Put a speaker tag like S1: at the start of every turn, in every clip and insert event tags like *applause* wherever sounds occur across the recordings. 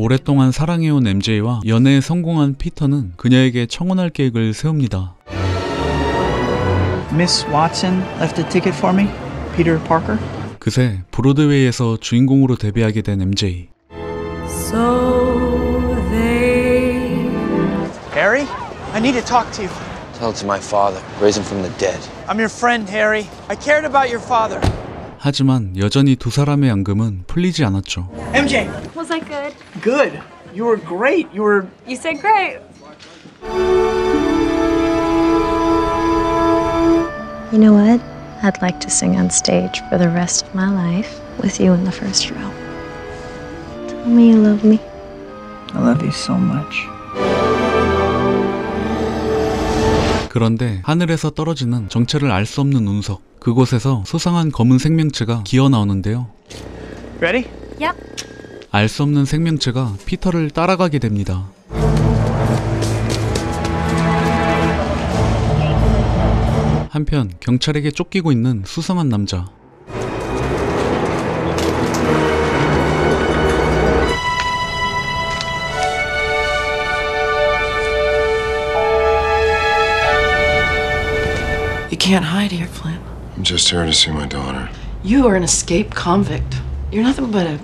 S1: 오랫동안 사랑해온 MJ와 연애에 성공한 피터는 그녀에게 청혼할 계획을 세웁니다.
S2: Miss Watson left a ticket for me. Peter Parker.
S1: 그새 브로드웨이에서 주인공으로 데뷔하게 된 MJ.
S3: So they
S2: Harry, I need to talk to you.
S4: Tell it to my father. Raise him from the dead.
S2: I'm your friend, Harry. I cared about your father.
S1: 하지만 여전히 두 사람의 앙금은 풀리지 않았죠.
S2: MJ,
S5: Was I good?
S2: good. You were great. You were.
S5: You said great.
S6: You know what? I'd like to sing on stage for the rest of my life with you in the first row. Tell me you love me.
S2: I love you so much.
S1: 그런데 하늘에서 떨어지는 정체를 알 수 없는 운석. 그곳에서 소상한 검은 생명체가 기어 나오는데요.
S2: Ready?
S5: Yep.
S1: 알수 없는 생명체가 피터를 따라가게 됩니다. 한편 경찰에게 쫓기고 있는 수상한 남자.
S7: Can't hide here, Flint.
S8: I'm just here to see my daughter.
S7: You are an escaped convict. You're nothing but a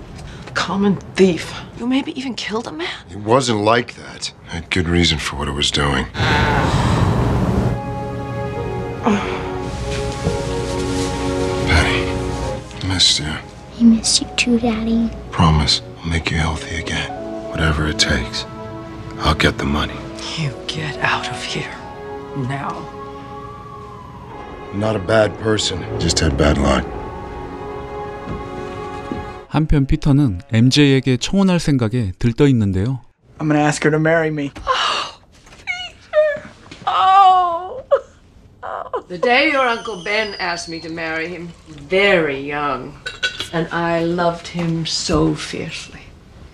S7: common thief. You maybe even killed a man.
S8: It wasn't like that. I had good reason for what I was doing. Penny, I missed you.
S5: I miss you too, Daddy.
S8: Promise, I'll make you healthy again. Whatever it takes. I'll get the money.
S7: You get out of here. Now.
S8: I'm not a bad person. Just had bad luck.
S1: 한편 피터는 MJ에게 청혼할 생각에 들떠 있는데요.
S2: I'm gonna ask her to marry me. *gasps*
S7: Oh! The day your Uncle Ben asked me to marry him, very young, and I loved him so fiercely.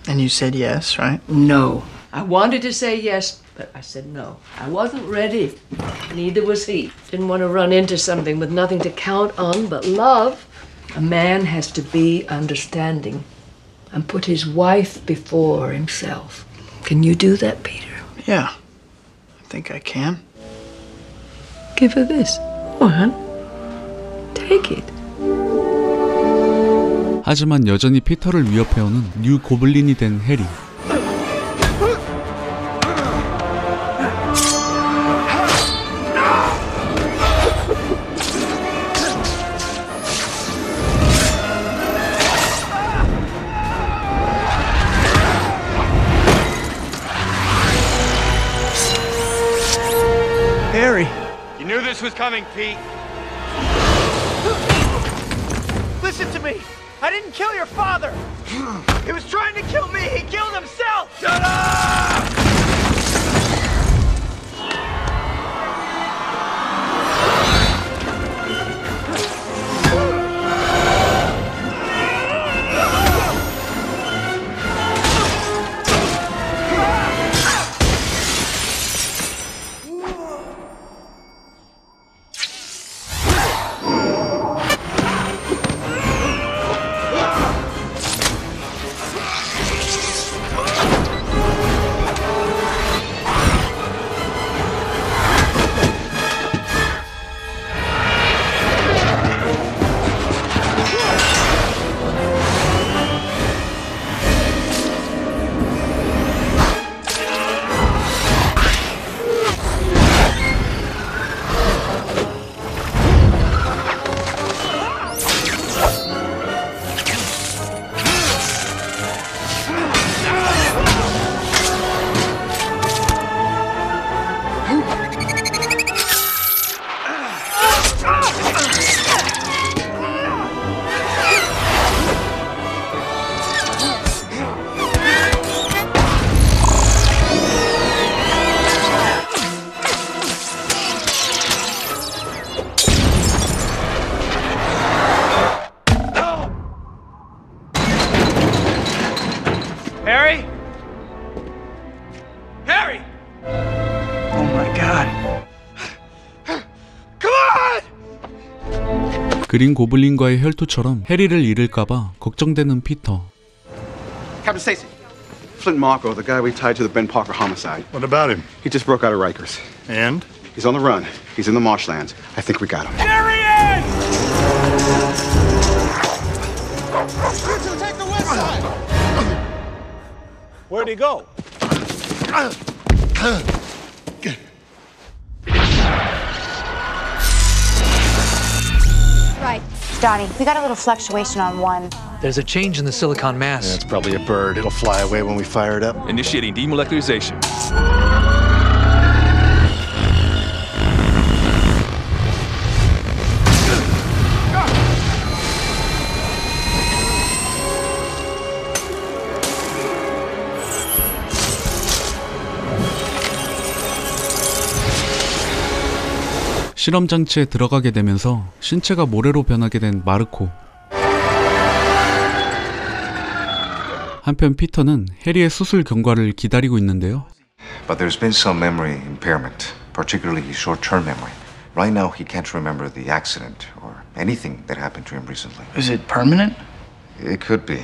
S2: And you said yes, right?
S7: No. I wanted to say yes, but I said no. I wasn't ready. Neither was he. Didn't want to run into something with nothing to count on but love. A man has to be understanding and put his wife before himself. Can you do that, Peter?
S2: Yeah. I think I can.
S7: Give her this. What? Take it.
S1: 하지만 여전히 피터를 위협해오는 뉴 고블린이 된 해리.
S9: Coming, Pete.
S2: Listen to me. I didn't kill your father. He was trying to kill me. He killed himself. Shut up!
S1: 그린 고블린과의 혈투처럼 해리를 잃을까봐 걱정되는 피터.
S9: Captain Stacy, Flint Marko, the guy we tied to the Ben Parker homicide.
S10: What about him?
S9: He just broke out of Rikers.
S10: And?
S9: He's on the run. He's in the marshlands. I think we got him.
S11: There he is! You two take the west side.
S12: Where'd he go?
S13: Donnie, we got a little fluctuation on one.
S14: There's a change in the silicon mass.
S10: That's probably a bird. It'll fly away when we fire it up.
S15: Initiating demolecularization.
S1: 실험 장치에 들어가게 되면서 신체가 모래로 변하게 된 마르코. 한편 피터는 해리의 수술 경과를 기다리고 있는데요.
S16: But there's been some memory impairment, particularly short-term memory. Right now, he can't remember the accident or anything that happened to him recently.
S2: Is it permanent?
S16: It could be.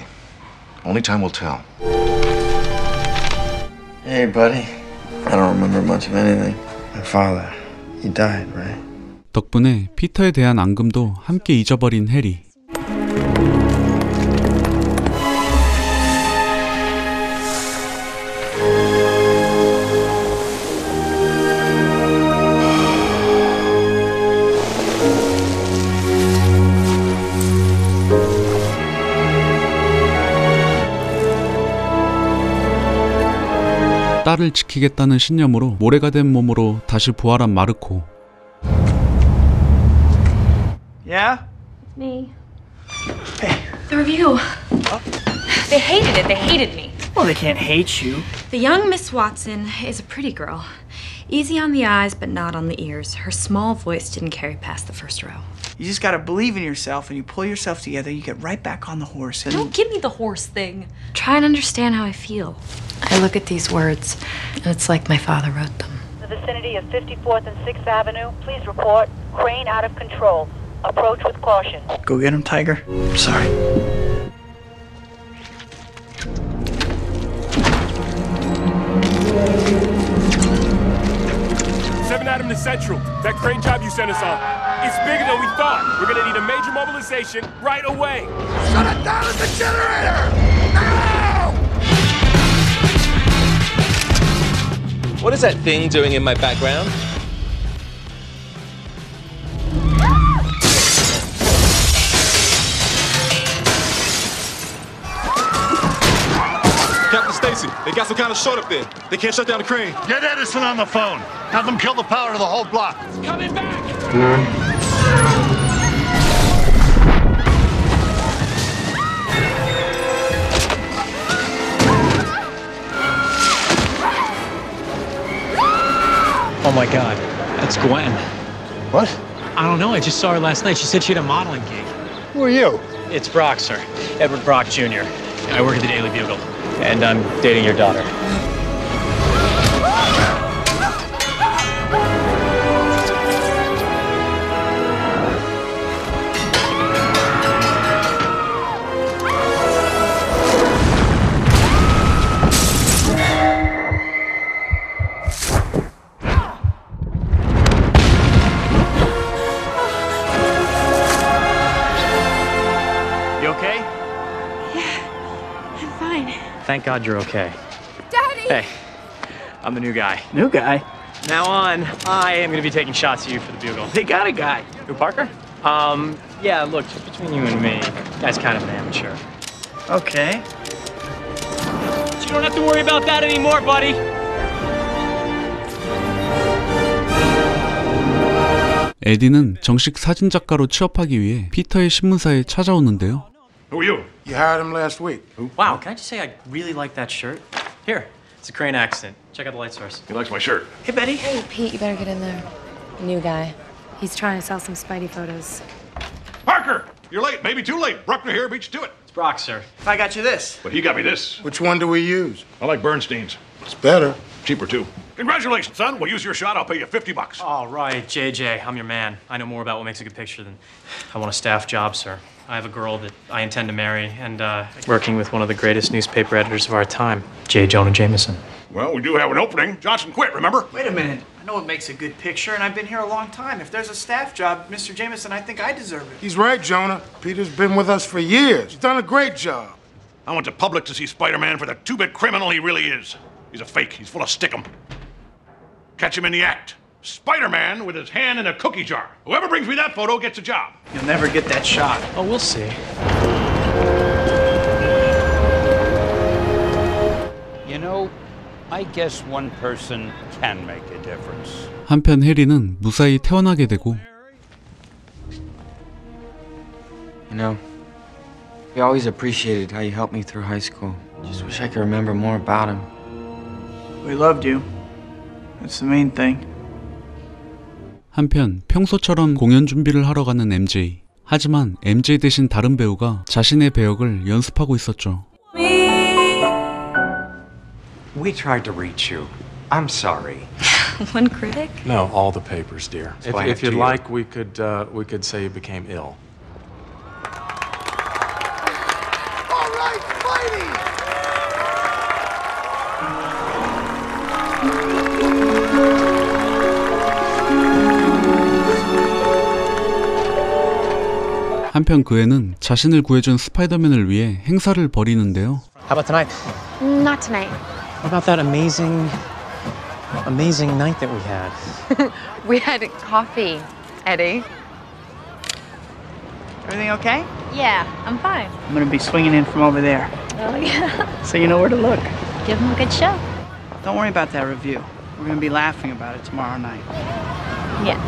S16: Only time will tell.
S2: Hey, buddy. I don't remember much of anything. My father, he died, right?
S1: 덕분에 피터에 대한 앙금도 함께 잊어버린 해리. 딸을 지키겠다는 신념으로 모래가 된 몸으로 다시 부활한 마르코.
S11: Yeah?
S3: It's Me. Hey. The review. They hated it. They hated me.
S2: Well, they can't hate you.
S6: The young Miss Watson is a pretty girl. Easy on the eyes, but not on the ears. Her small voice didn't carry past the first row.
S2: You just gotta believe in yourself and you pull yourself together, you get right back on the horse. And
S6: Don't give me the horse thing. Try and understand how I feel. I look at these words, and it's like my father wrote them.
S17: The vicinity of 54th and 6th Avenue. Please report. Crane out of control. Approach with caution.
S2: Go get him, Tiger. Sorry.
S12: Seven Adam to Central. That crane job you sent us on. It's bigger than we thought. We're gonna need a major mobilization right away.
S11: Shut it down at the generator!
S18: What is that thing doing in my background?
S19: Some kind of short up there. They can't shut down the crane.
S10: Get Edison on the phone. Have them kill the power to the whole block.
S12: Coming back!
S14: Oh my god, that's Gwen.
S10: What?
S14: I don't know, I just saw her last night. She said she had a modeling gig.
S10: Who are you?
S14: It's Brock, sir. Edward Brock Jr. I work at the Daily Bugle, and I'm dating your daughter. Thank God you're okay.
S6: Daddy!
S14: Hey, I'm the new guy.
S2: New guy?
S14: Now on, I am going to be taking shots of you for the Bugle.
S2: They got a guy.
S14: Who, Parker? Um, yeah, look, just between you and me, that's kind of an amateur.
S2: Okay.
S14: But you don't have to worry about that anymore, buddy.
S1: 에디는 정식 사진작가로 취업하기 위해 피터의 신문사에 찾아오는데요.
S10: Who are you? You hired him last week. Who?
S14: Wow, can I just say I really like that shirt? Here, it's a crane accident. Check out the light source.
S10: He likes my shirt.
S2: Hey, Betty.
S20: Hey, Pete, you better get in there. New guy. He's trying to sell some Spidey photos.
S10: Parker! You're late. Maybe too late. Bruckner here beat you to it.
S14: It's Brock, sir.
S2: If I got you this.
S10: But he got me this.
S21: Which one do we use?
S10: I like Bernstein's.
S21: It's better.
S10: Cheaper, too. Congratulations, son. We'll use your shot. I'll pay you 50 bucks.
S14: All right, JJ, I'm your man. I know more about what makes a good picture than I want a staff job, sir. I have a girl that I intend to marry, and uh, working with one of the greatest newspaper editors of our time, J. Jonah Jameson.
S10: Well, we do have an opening. Johnson quit, remember?
S2: Wait a minute. I know it makes a good picture, and I've been here a long time. If there's a staff job, Mr. Jameson, I think I deserve it.
S21: He's right, Jonah. Peter's been with us for years. He's done a great job.
S10: I want the public to see Spider-Man for the two-bit criminal he really is. He's a fake. He's full of stickum. Catch him in the act. Spider-Man with his hand in a cookie jar. Whoever brings me that photo gets a job.
S2: You'll never get that shot.
S14: Oh, we'll see.
S22: You know, I guess one person can make a difference.
S1: 한편 해리는 무사히 태어나게 되고
S4: You know, he always appreciated how you helped me through high school. Just wish I could remember more about him.
S2: We loved you.
S1: 한편 평소처럼 공연 준비를 하러 가는 MJ. 하지만 MJ 대신 다른 배우가 자신의 배역을 연습하고 있었죠.
S5: We tried to reach you. I'm sorry.
S3: One critic?
S23: No, all the papers, dear. If, if you'd
S5: you.
S23: like, we could uh, we could say you became ill.
S2: All right, Spidey!
S1: 한편 그 애는 자신을 구해준 스파이더맨을 위해 행사를 벌이는데요.
S14: How about tonight?
S6: Not tonight.
S14: What about that amazing, amazing night that we had? *laughs*
S6: We had coffee, Eddie.
S2: Everything okay?
S3: Yeah, I'm fine.
S2: I'm gonna be swinging in from over there,
S3: Oh, yeah.
S2: so you know where to look.
S3: Give him a good show.
S2: Don't worry about that review. We're gonna be laughing about it tomorrow night.
S3: Yeah.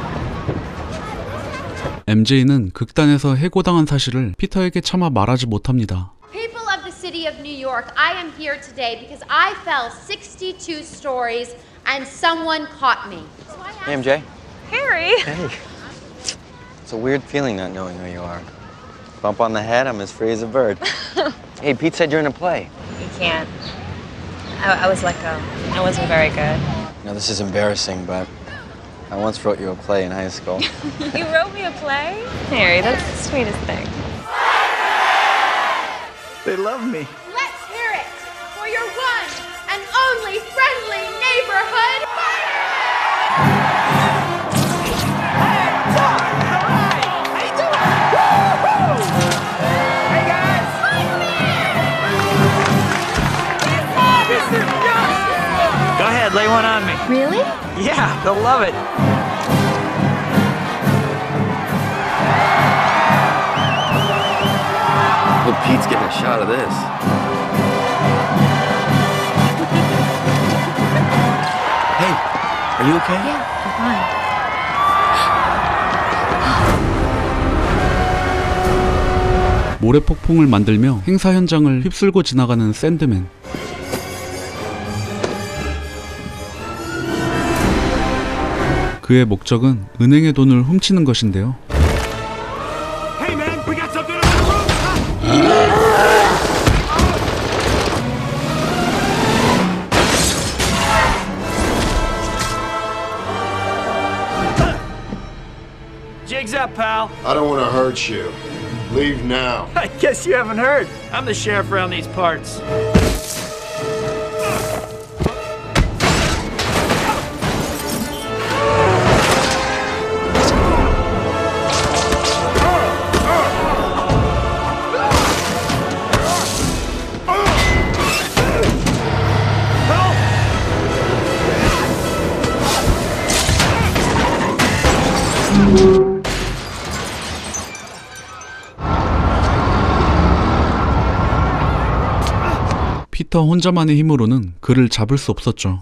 S1: MJ는 극단에서 해고당한 사실을 피터에게 차마 말하지 못합니다.
S17: People of the city of New York, I am here today because I fell 62 stories and someone caught me.
S4: Hey, MJ.
S17: Harry!
S4: Hey. It's a weird feeling not knowing who you are. Bump on the head, I'm as free as a bird. *laughs* hey, Pete said you're in a play.
S3: You can't. I, I was let go. I wasn't very good.
S4: Now, this is embarrassing, but I once wrote you a play in high school. *laughs*
S3: you wrote me a play? Harry, that's the sweetest thing.
S2: They love me.
S17: Let's hear it for your one and only friendly neighborhood
S2: Ahead, lay one on me.
S17: Really?
S2: Yeah, they'll love it.
S4: Hope Pete's getting a shot of this. hey, are you okay?
S3: Yeah, I'm fine.
S1: 모래폭풍을 만들며 행사 현장을 휩쓸고 지나가는 샌드맨. 그의 목적은 은행의 돈을 훔치는 것인데요.
S10: Hey, man, we got something on the roof!
S2: Jig's up, pal.
S21: I don't want to hurt you. Leave now.
S2: I guess you haven't heard. I'm the sheriff around these parts.
S1: 피터 혼자만의 힘으로는 그를 잡을 수 없었죠.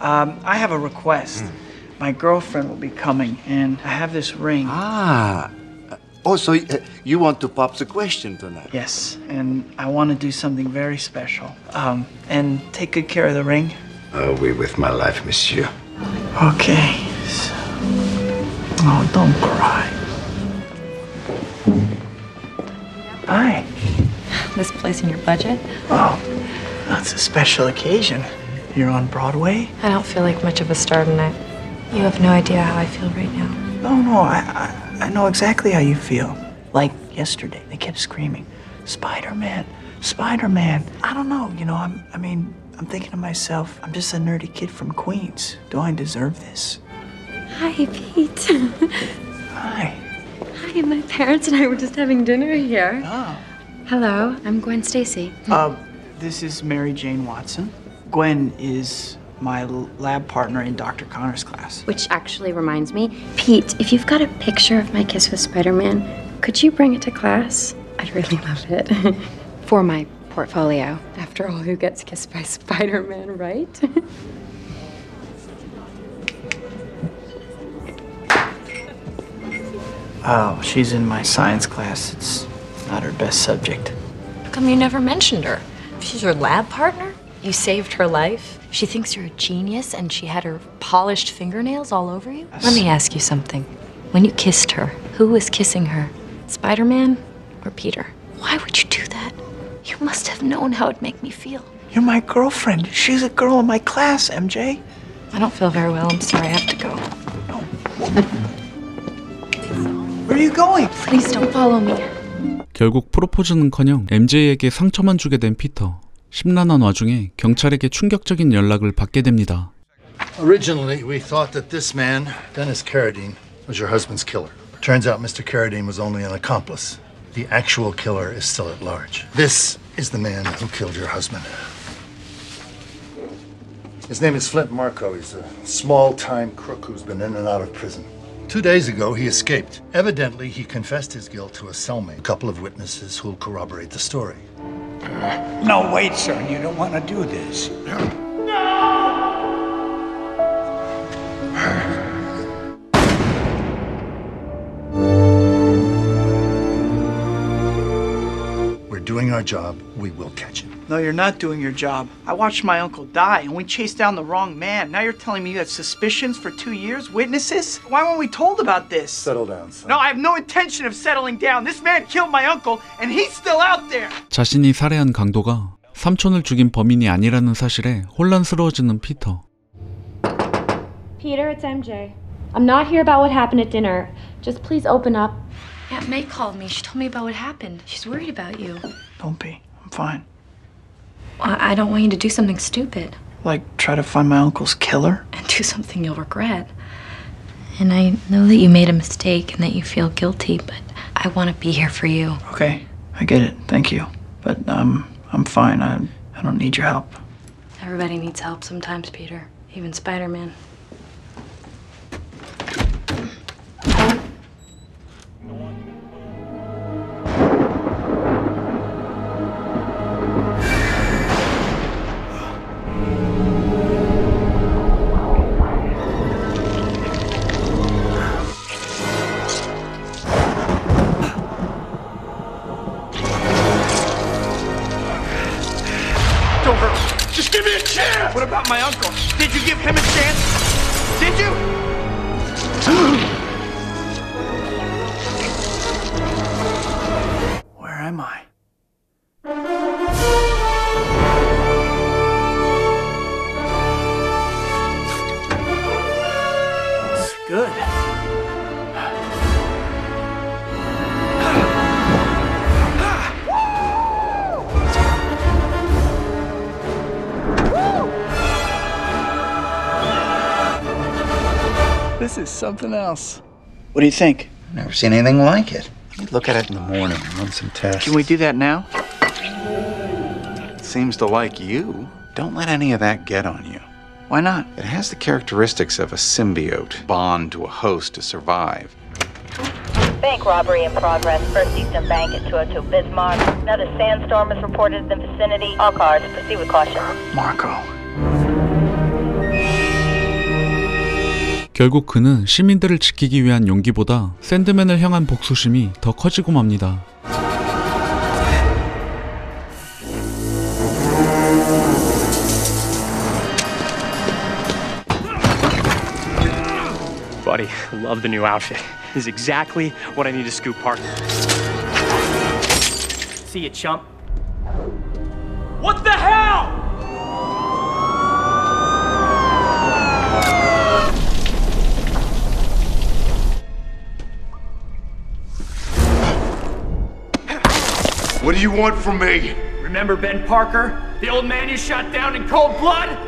S2: Um, I have a request. My girlfriend will be coming, and I have this ring.
S24: Ah. Oh, so uh, you want to pop the question tonight?
S2: Yes, and I want to do something very special. Um, and take good care of the ring.
S21: I'll be with my life, monsieur.
S2: Okay. So... Oh, don't cry. Hi.
S3: This place in your budget?
S2: Oh, that's a special occasion. You're on Broadway?
S3: I don't feel like much of a star tonight.
S6: You have no idea how I feel right now.
S2: No, no, I, I, I know exactly how you feel. Like yesterday, they kept screaming, Spider-Man, Spider-Man. I don't know, you know, I'm, I mean, I'm thinking to myself, I'm just a nerdy kid from Queens. Do I deserve this?
S6: Hi, Pete. *laughs*
S2: Hi.
S6: Hi, my parents and I were just having dinner here.
S2: Oh.
S6: Hello, I'm Gwen Stacy.
S2: Uh, this is Mary Jane Watson. Gwen is my lab partner in Dr. Connors' class.
S6: Which actually reminds me, Pete, if you've got a picture of my kiss with Spider Man, could you bring it to class? *laughs* I'd really love it. *laughs* For my portfolio. After all, who gets kissed by *laughs* Spider Man, right?
S2: Oh, she's in my science class. It's not her best subject.
S6: How come you never mentioned her? She's your lab partner? You saved her life? She thinks you're a genius and she had her polished fingernails all over you? Let me ask you something. When you kissed her, who was kissing her? Spider Man or Peter? Why would you do that? You must have known how it'd make me feel.
S2: You're my girlfriend. She's a girl in my class, MJ.
S6: I don't feel very well. I'm sorry. I have to go.
S2: Where are you going?
S6: Please don't follow me.
S1: 결국 프로포즈는커녕 MJ에게 상처만 주게 된 피터. 심란한 와중에 경찰에게 충격적인 연락을 받게 됩니다.
S19: Originally, we thought that this man, Dennis Carradine, was your husband's killer. Turns out Mr. Carradine was only an accomplice. The actual killer is still at large. This is the man who killed your husband. His name is Flint Marko. He's a small-time crook who's been in and out of prison. Two days ago, he escaped. Evidently, he confessed his guilt to a cellmate, a couple of witnesses who'll corroborate the story.
S25: No, wait, sir. You don't want to do this.
S19: We're doing our job. We will catch him.
S2: No, you're not doing your job. I watched my uncle die, and we chased down the wrong man. Now you're telling me you had suspicions for two years? Witnesses? Why weren't we told about this?
S19: Settle down, son.
S2: No, I have no intention of settling down. This man killed my uncle, and he's still out there.
S1: 자신이 살해한 강도가 삼촌을 죽인 범인이 아니라는 사실에 혼란스러워지는 피터.
S6: Peter, it's MJ. I'm not here about what happened at dinner. Just please open up. Aunt May called me. She told me about what happened. She's worried about you.
S2: Don't be. I'm fine.
S6: I I don't want you to do something stupid
S2: Like, try to find my uncle's killer?
S6: and do something you'll regret. And I know that you made a mistake and that you feel guilty, but I want to be here for you.
S2: Okay, I get it. Thank you. But, um, I'm fine. I, I don't need your help.
S6: Everybody needs help sometimes, Peter. Even Spider
S2: What about my uncle? Did you give him a chance? Did you? Where am I? Something else. What do you think?
S24: Never seen anything like it. You look at it in the morning, run some tests.
S2: Can we do that now?
S24: It seems to like you. Don't let any of that get on you.
S2: Why not?
S24: It has the characteristics of a symbiote, bond to a host to survive.
S26: Bank robbery in progress. First Eastern Bank at 202 Bismarck. Another sandstorm is reported in the vicinity. All cars, proceed with caution.
S2: Marko.
S1: 결국 그는 시민들을 지키기 위한 용기보다 샌드맨을 향한 복수심이 더 커지고 맙니다.
S14: What
S21: do you want from me?
S14: Remember Ben Parker? The old man you shot down in cold blood?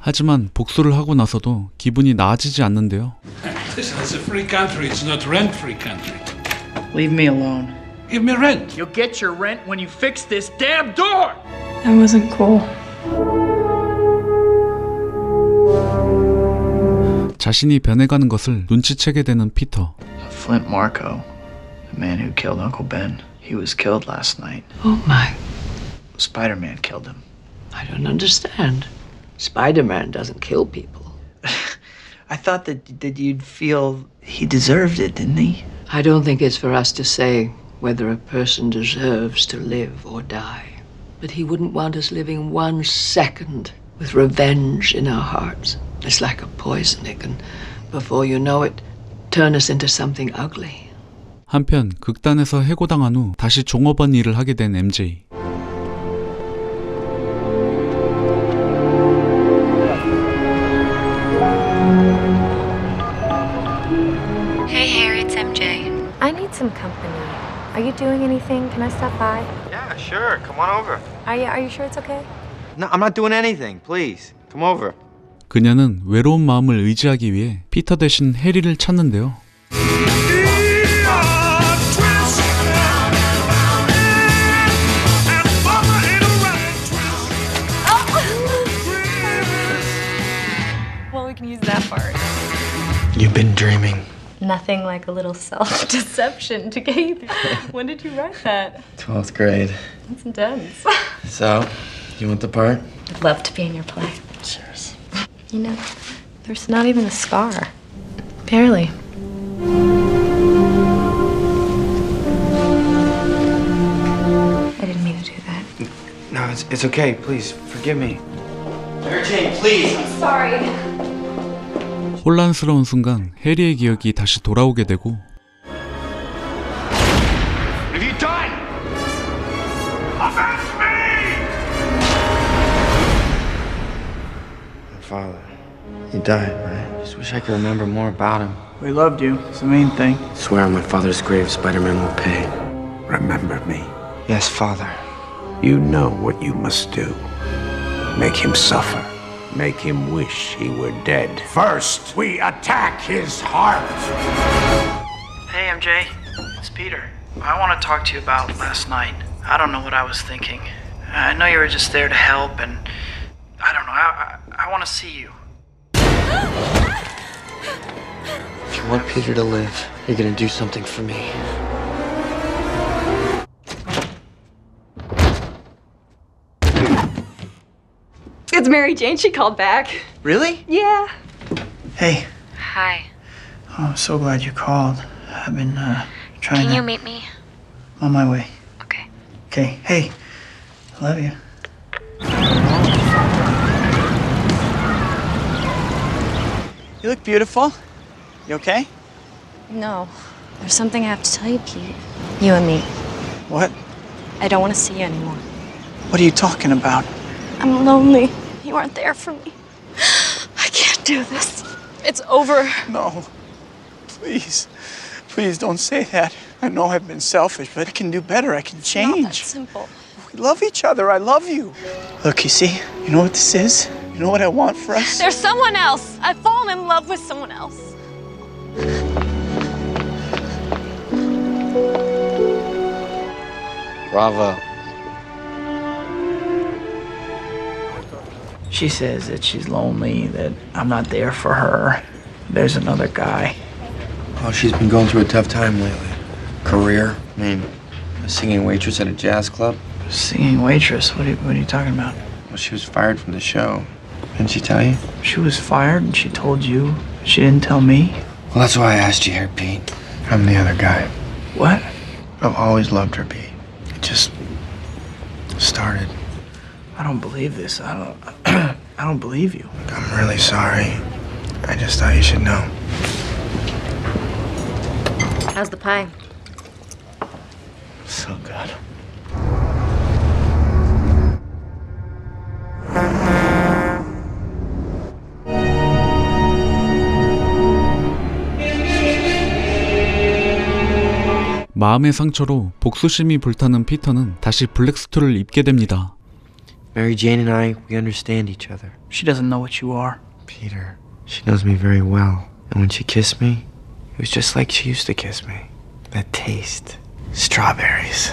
S1: 하지만 복수를 하고 나서도 기분이 나아지지 않는데요.
S27: Listen, it's a free country. It's not rent-free country.
S2: Leave me alone.
S27: Give me rent.
S14: You'll get your rent when you fix this damn door!
S28: That wasn't cool.
S1: 자신이 변해가는 것을 눈치채게 되는 피터.
S2: Flint Marco, the man who killed Uncle Ben, he was killed last night.
S7: Oh my.
S2: Spider Man killed him.
S7: I don't understand. Spider Man doesn't kill people. *laughs*
S2: I thought that, that you'd feel he deserved it, didn't he?
S7: I don't think it's for us to say whether a person deserves to live or die. But he wouldn't want us living one second with revenge in our hearts. It's like a poison. It can, before you know it, turn us into something ugly.
S1: 한편 극단에서 해고당한 후 다시 종업원 일을 하게 된 MJ.
S6: Some company. Are you doing anything? Can I stop by?
S4: Yeah, sure. Come on over.
S6: Are you, are you sure it's okay?
S4: No, I'm not doing anything. Please, come over.
S1: 그녀는 외로운 마음을 의지하기 위해 피터 대신 해리를 찾는데요.
S6: Well, we can use that part.
S2: You've been dreaming.
S6: Nothing like a little *laughs* self deception to get you through. *laughs* when did you write that?
S2: 12th grade.
S6: That's intense.
S2: So, you want the part?
S6: I'd love to be in your play. Cheers. You know, there's not even a scar. Barely. I didn't mean to do that.
S4: No, it's, it's okay. Please, forgive me. Mary Jane, please.
S6: I'm sorry.
S1: 혼란스러운 순간 해리의 기억이 다시 돌아오게 되고
S21: What have you done? Avenge me!
S4: My father. He died, right? Just wish I could remember more about him.
S2: We loved you. It's the main thing.
S4: Swear on my father's grave, Spider-Man will pay.
S24: Remember me.
S4: Yes, father.
S24: You know what you must do. Make him suffer. Make him wish he were dead.
S21: First, we attack his heart.
S2: Hey, MJ. It's Peter. I want to talk to you about last night. I don't know what I was thinking. I know you were just there to help, and I don't know. I, I, I want to see you.
S4: If you want Peter to live, you're gonna do something for me.
S3: Mary Jane. She called back.
S2: Really?
S3: Yeah.
S2: Hey.
S6: Hi.
S2: Oh, I'm so glad you called. I've been uh, trying
S6: Can
S2: to.
S6: you meet me?
S2: On my way.
S6: Okay.
S2: Okay. Hey. I love you. You look beautiful. You okay?
S6: No. There's something I have to tell you, Pete. You and me.
S2: What?
S6: I don't want to see you anymore.
S2: What are you talking about?
S6: I'm lonely. You aren't there for me. I can't do this. It's over.
S2: No. Please. Please don't say that. I know I've been selfish, but I can do better. I can
S6: Not that
S2: change.
S6: simple.
S2: We love each other. I love you. Look, you see, you know what this is? You know what I want for us?
S3: There's someone else. I've fallen in love with someone else.
S4: Bravo.
S2: She says that she's lonely, that I'm not there for her. There's another guy.
S4: Oh, she's been going through a tough time lately. Career. I mean, a singing waitress at a jazz club.
S2: Singing waitress? What are you, what are you talking about?
S4: Well, she was fired from the show. Didn't she tell you?
S2: She was fired and she told you. She didn't tell me.
S4: Well, that's why I asked you here, Pete. I'm the other guy.
S2: What?
S4: I've always loved her, Pete. It just started.
S2: I don't believe this. I don't. I don't believe you.
S4: I'm really sorry. I just thought you should know.
S29: How's the pie?
S2: So good.
S1: 마음의 상처로 복수심이 불타는 피터는 다시 블랙스토를 입게 됩니다.
S4: Mary Jane and I, we understand each other.
S2: She doesn't know what you are.
S4: Peter, she knows me very well. And when she kissed me, it was just like she used to kiss me. That taste. Strawberries.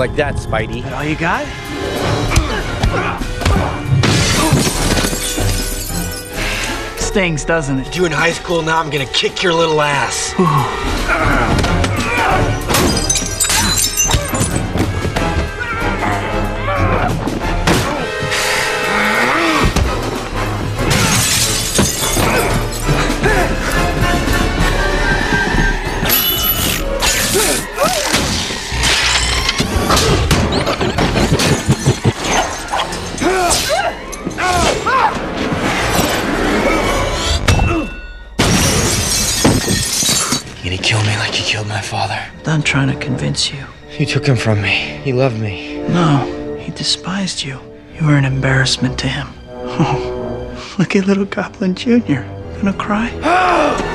S4: Like that, Spidey?
S2: That all you got? Stings, doesn't it?
S4: You in high school now, I'm gonna kick your little ass. You gonna kill me like you killed my father?
S2: I'm done trying to convince you.
S4: You took him from me. He loved me.
S2: No, he despised you. You were an embarrassment to him. Oh, *laughs* look at little Goblin Jr. Gonna cry? *gasps* *gasps* *gasps*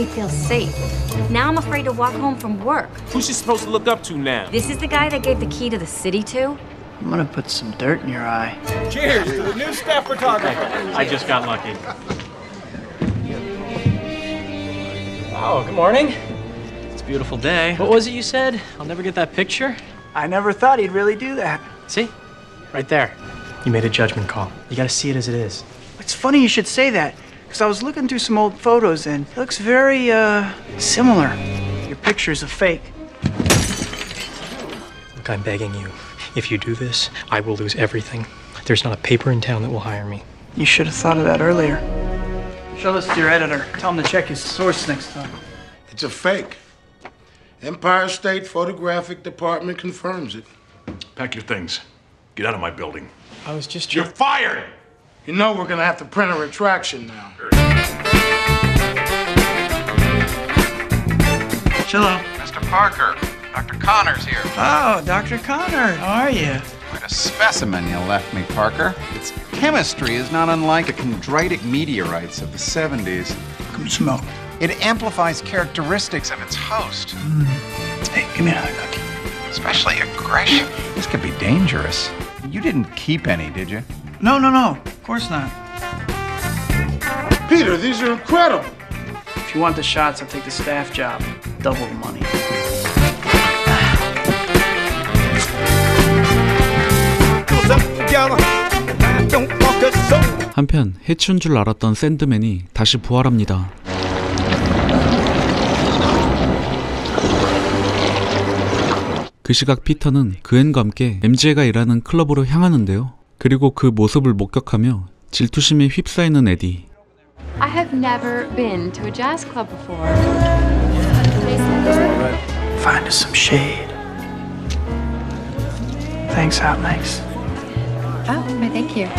S29: me feel safe. Now I'm afraid to walk home from work.
S30: Who's she supposed to look up to now?
S29: This is the guy that gave the key to the city to?
S2: I'm gonna put some dirt in your eye.
S30: Cheers to the new staff photographer.
S14: I just got lucky. Oh, good morning. It's a beautiful day. What was it you said? I'll never get that picture?
S2: I never thought he'd really do that.
S14: See? Right there. You made a judgment call. You gotta see it as it is.
S2: It's funny you should say that, because I was looking through some old photos and it looks very, uh, similar. Your picture's a fake.
S14: Look, I'm begging you. If you do this, I will lose everything. There's not a paper in town that will hire me.
S2: You should have thought of that earlier. Show this to your editor. Tell him to check his source next time.
S21: It's a fake. Empire State Photographic Department confirms it.
S10: Pack your things. Get out of my building.
S14: I was just.
S10: You're fired!
S21: You know we're gonna have to print a retraction now.
S2: Hello.
S9: Mr. Parker, Dr. Connors here.
S2: Oh, Dr. Connor, how are you?
S9: What a specimen you left me, Parker. Its chemistry is not unlike the chondritic meteorites of the 70s.
S2: Come smell.
S9: It amplifies characteristics of its host, mm.
S2: Hey, give me another cookie.
S9: especially aggression. This could be dangerous. You didn't keep any, did you?
S2: No, no, no. Of course not.
S21: Peter, these are incredible.
S2: If you want the shots, I'll take the staff job. Double the money.
S1: 한편 해치운 줄 알았던 샌드맨이 다시 부활합니다. 그 시각 피터는 그앤과 함께 MJ가 일하는 클럽으로 향하는데요. 그리고 그 모습을 목격하며 질투심에 휩싸이는 에디.
S3: I have never been to a jazz club before.
S2: Find us some shade. Thanks, Hot Mix.
S3: Oh, why, thank you. *laughs*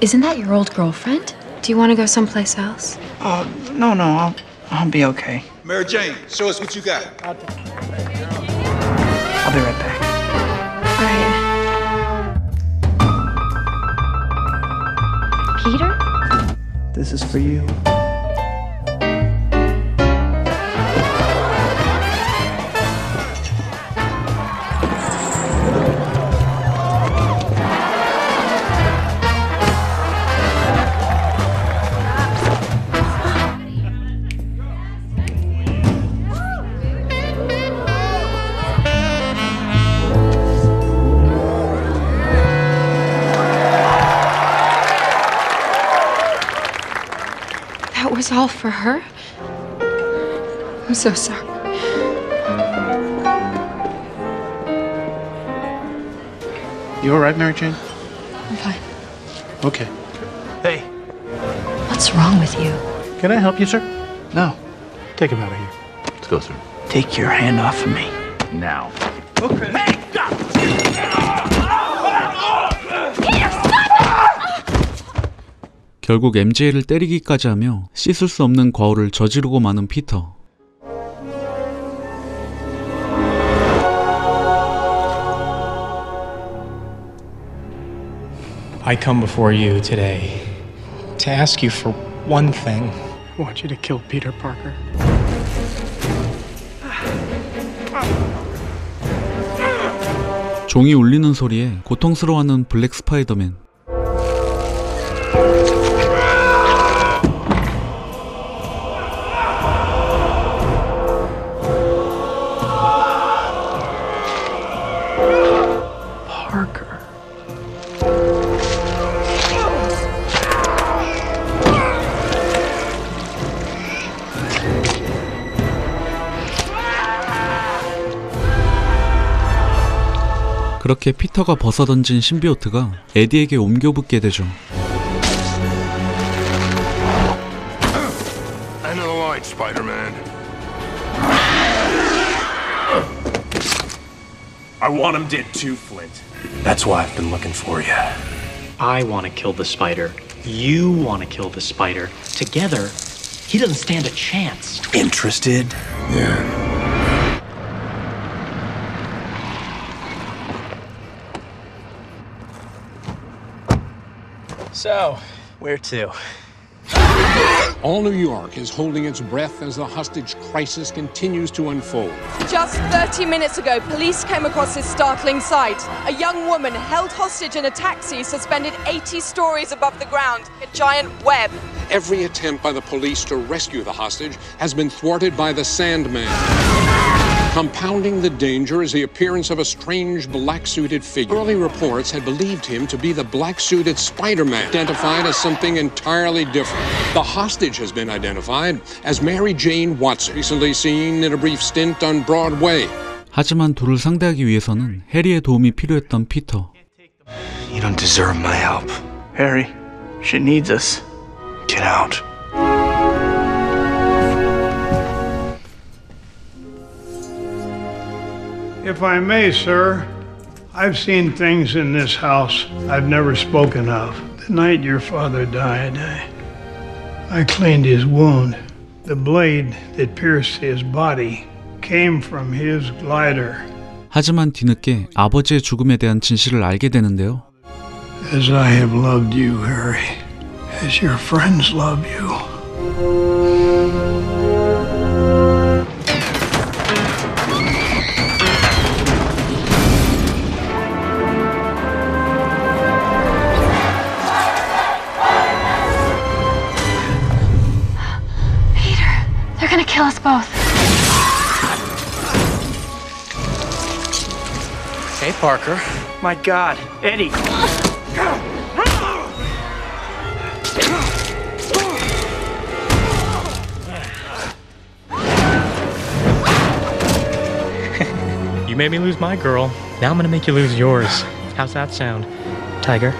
S6: Isn't that your old girlfriend? Do you want to go someplace else?
S2: Oh, no, no, I'll, I'll be okay.
S27: Mary Jane, show us what you got.
S2: I'll be right back. This is for you.
S6: All for her? I'm so sorry.
S19: You all right, Mary Jane?
S6: I'm fine.
S19: Okay. Hey,
S6: What's wrong with you?
S19: can I help you, sir?
S2: No.
S19: Take him out of here. Let's go, sir.
S2: Take your hand off of me.
S19: Now.
S1: 결국 MJ를 때리기까지 하며 씻을 수 없는 과오를 저지르고 마는 피터.
S31: I come before you today to ask you for one thing.
S4: I want you to kill Peter Parker.
S1: 종이 울리는 소리에 고통스러워하는 블랙 스파이더맨. 그렇게 피터가 벗어던진 신비오트가 에디에게 옮겨붙게 되죠.
S8: End of the line, Spider-Man.
S30: I want him dead too, Flint. That's why I've been looking for you.
S14: I want to kill the spider. You want to kill the spider. Together, he doesn't stand a chance.
S30: Interested?
S8: Yeah.
S31: So, where to?
S32: All New York is holding its breath as the hostage crisis continues to unfold.
S33: Just 30 minutes ago, police came across this startling sight. A young woman held hostage in a taxi suspended 80 stories above the ground, a giant web.
S32: Every attempt by the police to rescue the hostage has been thwarted by the Sandman. Compounding the danger is the appearance of a strange black suited figure. Early reports had believed him to be the black suited Spider Man, identified as something entirely different. The hostage has been identified as Mary Jane Watson, recently seen in a brief stint on Broadway.
S1: 하지만 둘을 상대하기 위해서는 해리의 도움이 필요했던 피터.
S25: You don't deserve my help.
S2: Harry, she needs us.
S25: Get out.
S34: If I may, sir, I've seen things in this house I've never spoken of. The night your father died, I, I cleaned his wound. The blade that pierced his body came from his glider.
S1: 하지만 뒤늦게 아버지의 죽음에 대한 진실을 알게 되는데요.
S34: As I have loved you, Harry, as your friends love you.
S29: Kill us both.
S31: Hey, Parker.
S2: My God, Eddie. *laughs*
S31: You made me lose my girl. Now I'm gonna make you lose yours. How's that sound, Tiger?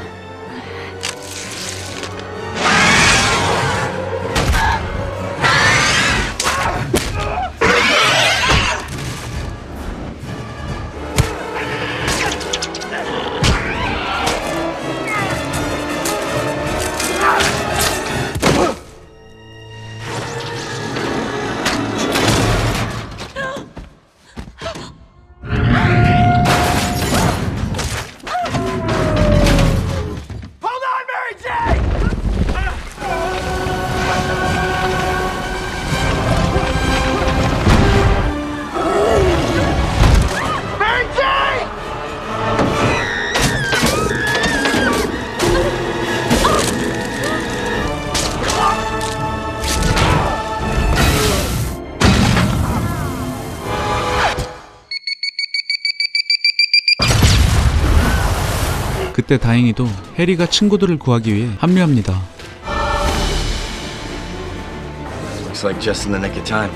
S1: 그때 다행히도 해리가 친구들을 구하기 위해 합류합니다.
S4: Looks like just in the nick of time.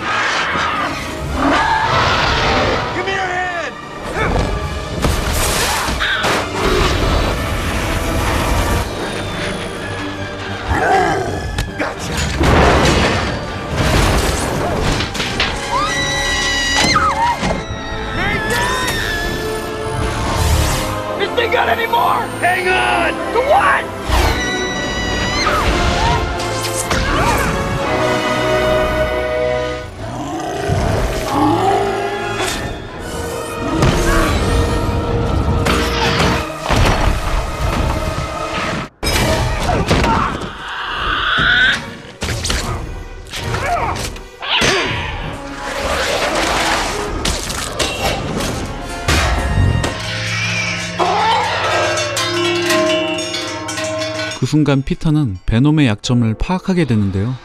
S1: 순간 피터는 베놈의 약점을 파악하게 되는데요.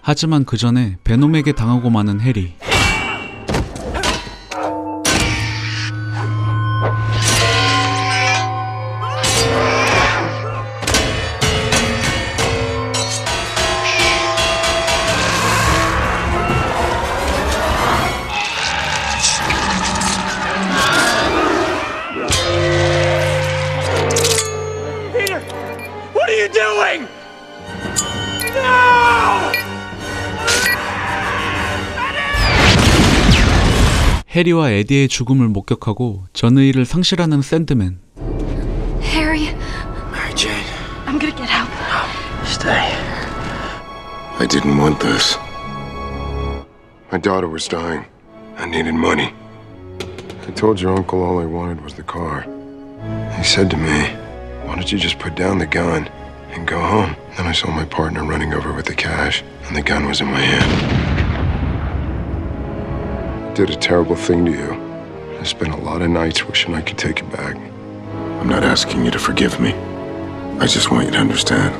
S1: 하지만 그 전에 베놈에게 당하고 마는 해리. 해리와 에디의 죽음을 목격하고 전의를 상실하는 샌드맨.
S6: Harry,
S24: Mary Jane,
S6: I'm gonna get out.
S24: stay.
S8: I didn't want this. My daughter was dying. I needed money. I told your uncle all I wanted was the car. He said to me, Why don't you just put down the gun and go home? Then I saw my partner running over with the cash, and the gun was in my hand. I did a terrible thing to you. I spent a lot of nights wishing I could take it back. I'm not asking you to forgive me. I just want you to understand.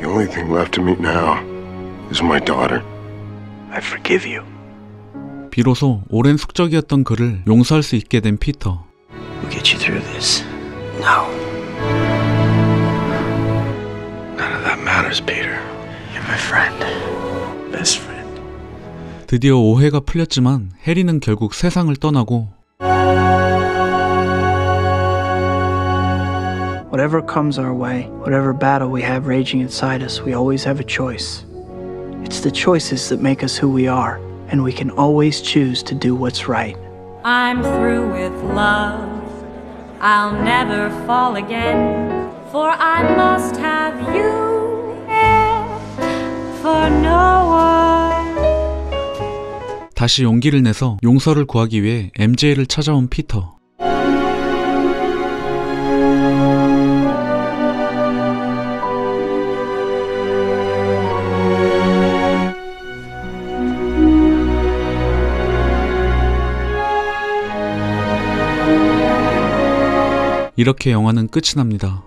S8: The only thing left to me now is my daughter.
S2: I forgive you.
S1: 비로소 오랜 숙적이었던 그를 용서할 수 있게 된 피터.
S2: We'll get you through this. No. None of that matters, Peter. You're my friend. Best friend.
S1: 드디어 오해가 풀렸지만 해리는 결국 세상을 떠나고
S2: Whatever comes our way, whatever battle we have raging inside us, we always have a choice. It's the choices that make us who we are, and we can always choose to do what's right.
S35: I'm through with love. I'll never fall again, for I must have you for no one.
S1: 다시 용기를 내서 용서를 구하기 위해 MJ를 찾아온 피터. 이렇게 영화는 끝이 납니다.